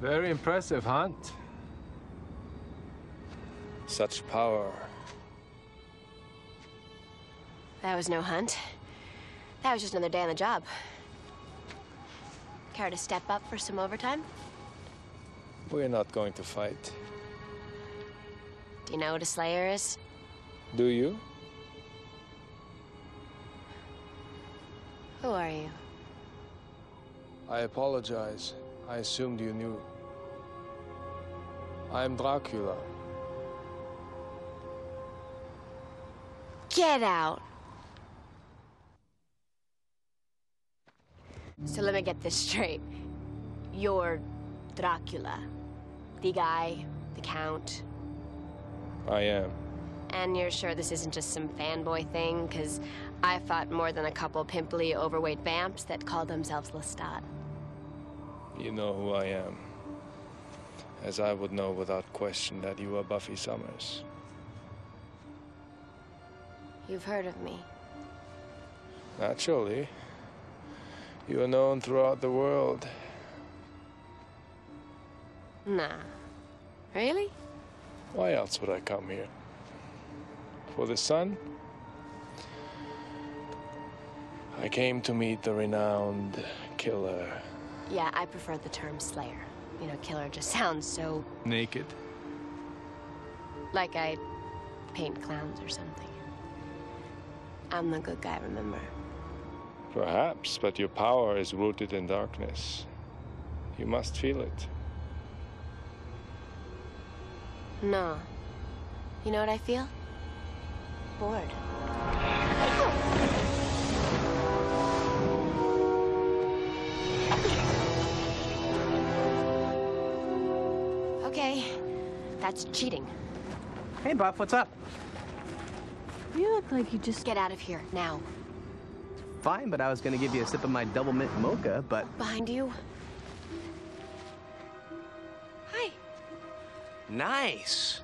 Very impressive hunt. Such power. That was no hunt. That was just another day on the job. Care to step up for some overtime? We're not going to fight. Do you know what a slayer is? Do you? Who are you? I apologize. I assumed you knew. I am Dracula. Get out! So let me get this straight. You're Dracula. The guy, the Count. I am. And you're sure this isn't just some fanboy thing? Because I fought more than a couple pimply, overweight vamps that call themselves Lestat. You know who I am. As I would know without question that you are Buffy Summers. You've heard of me. Naturally. You are known throughout the world. Nah. Really? Why else would I come here? For the sun? I came to meet the renowned killer. Yeah, I prefer the term slayer. You know, killer just sounds so Naked? like I paint clowns or something. I'm the good guy, remember? Perhaps, but your power is rooted in darkness. You must feel it. No. You know what I feel? Bored. Okay, that's cheating. Hey, Buff, what's up? You look like you just get out of here now. Fine, but I was gonna give you a sip of my double mint mocha, but Behind you. Hi. nice.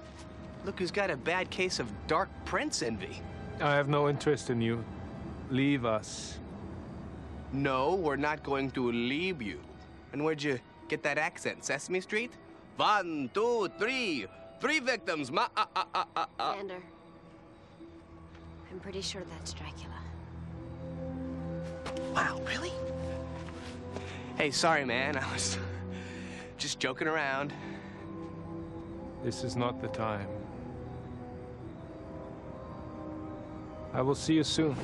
Look who's got a bad case of dark prince envy. I have no interest in you. Leave us. No, we're not going to leave you. And where'd you get that accent? Sesame Street? One, two, three. Three victims. Ma ah ah ah ah ah. Xander. I'm pretty sure that's Dracula. Wow, really? Hey, sorry, man. I was just joking around. This is not the time. I will see you soon.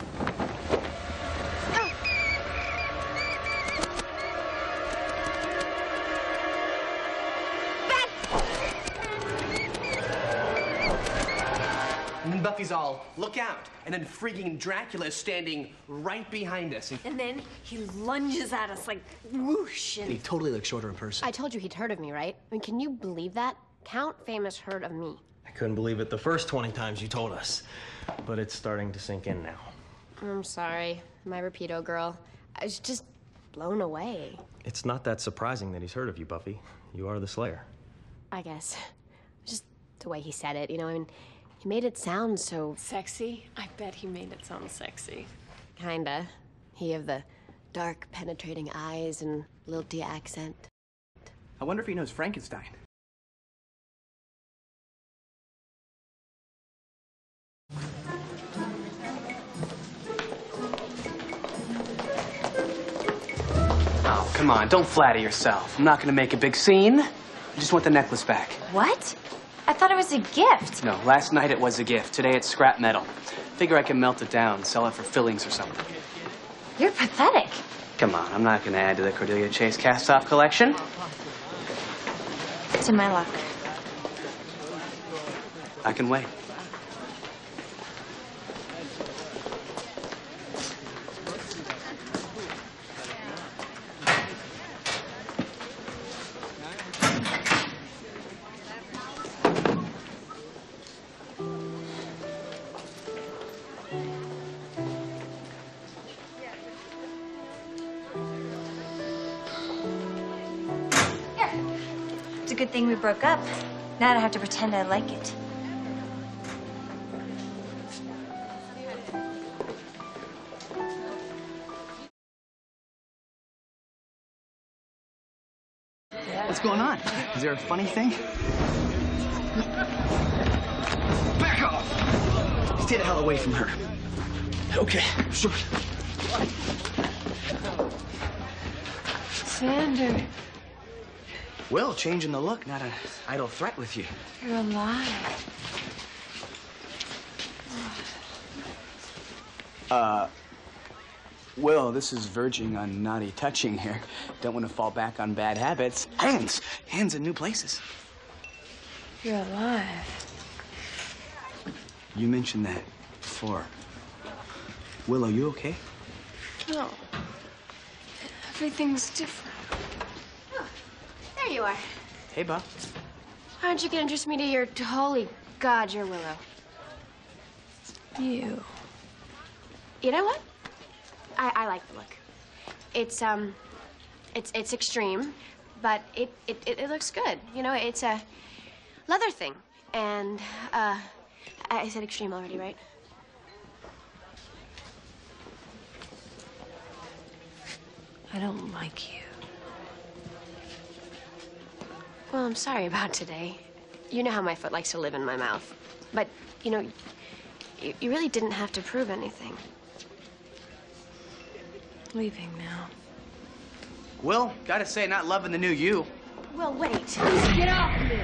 Buffy's all, look out. And then freaking Dracula is standing right behind us. And And then he lunges at us like whoosh. he And totally looks shorter in person. I told you he'd heard of me, right? I mean, can you believe that? Count Famous heard of me. I couldn't believe it the first 20 times you told us, but it's starting to sink in now. I'm sorry, my Rapido girl. I was just blown away. It's not that surprising that he's heard of you, Buffy. You are the Slayer. I guess. Just the way he said it, you know, I mean, he made it sound so Sexy? I bet he made it sound sexy. kinda. He have the dark, penetrating eyes and lilty accent. I wonder if he knows Frankenstein. Oh, come on, don't flatter yourself. I'm not gonna make a big scene. I just want the necklace back. What? I thought it was a gift. No, last night it was a gift. Today it's scrap metal. Figure I can melt it down, sell it for fillings or something. You're pathetic. Come on, I'm not gonna add to the Cordelia Chase cast-off collection. To my luck. I can wait. Good thing we broke up. Now I have to pretend I like it. What's going on? Is there a funny thing? Back off! Stay the hell away from her. Okay, sure. Xander, Will, changing the look, not an idle threat with you. you're alive. Uh, Will, this is verging on naughty touching here. Don't want to fall back on bad habits. Hands! Hands in new places. You're alive. You mentioned that before. Will, are you okay? No. Everything's different. There you are. Hey, Bob. Why don't you get introduce me to your holy god, your Willow? You. You know what? I, I like the look. It's um, it's it's extreme, but it, it it it looks good. You know, it's a leather thing, and uh, I said extreme already, right? I don't like you. Well, I'm sorry about today. You know how my foot likes to live in my mouth, but you know, you, you really didn't have to prove anything. Leaving now. Will, gotta say, not loving the new you. Well, wait. Get off me!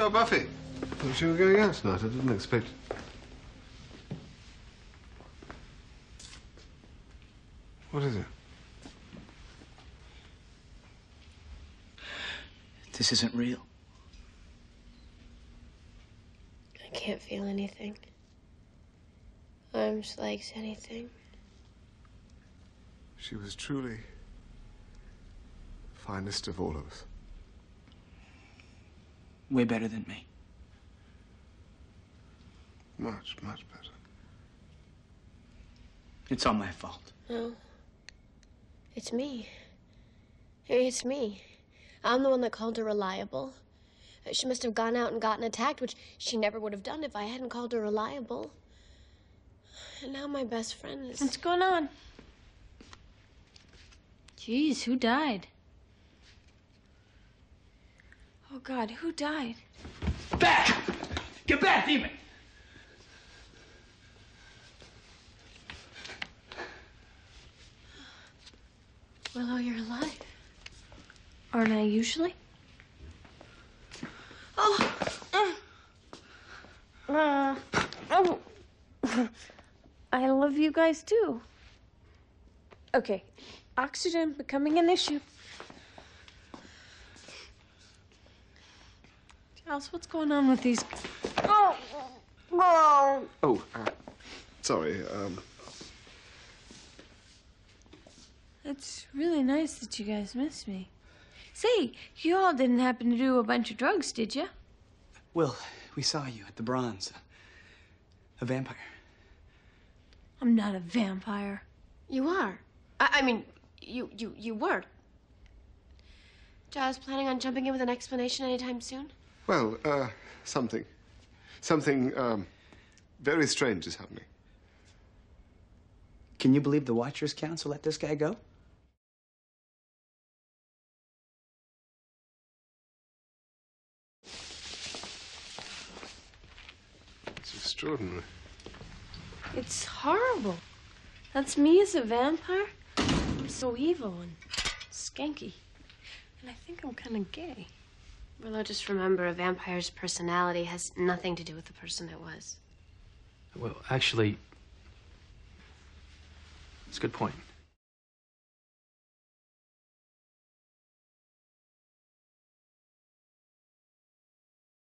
Oh, Buffy. Thought you were going out tonight. I didn't expect. What is it? This isn't real. I can't feel anything. Arms, legs, anything. She was truly finest of all of us. Way better than me. Much, much better. It's all my fault. No. It's me. It's me. I'm the one that called her reliable. She must have gone out and gotten attacked, which she never would have done if I hadn't called her reliable. And now my best friend is. What's going on? Jeez, who died? Oh, God, who died? Back! Get back, demon! Willow, you're alive. Aren't I usually? Oh! Uh, oh. I love you guys too. Okay, oxygen becoming an issue. Giles, what's going on with these? Oh, oh. Oh, uh, sorry. Um, It's really nice that you guys miss me. Say, you all didn't happen to do a bunch of drugs, did you? Will, we saw you at the Bronze. A vampire. I'm not a vampire. You are. I, I mean, you, you, you were. Giles planning on jumping in with an explanation anytime soon? well, uh, something. Something, um, very strange is happening. Can you believe the Watchers Council let this guy go? It's extraordinary. It's horrible. That's me as a vampire. I'm so evil and skanky. And I think I'm kind of gay. Willow, just remember a vampire's personality has nothing to do with the person it was. Well, actually, it's a good point.